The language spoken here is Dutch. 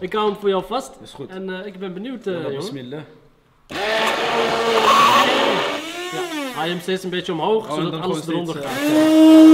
Ik hou hem voor jou vast. Is goed. En eh, ik ben benieuwd, eh Ja, bismillah. Ja, hem steeds een beetje omhoog, zodat alles eronder gaat.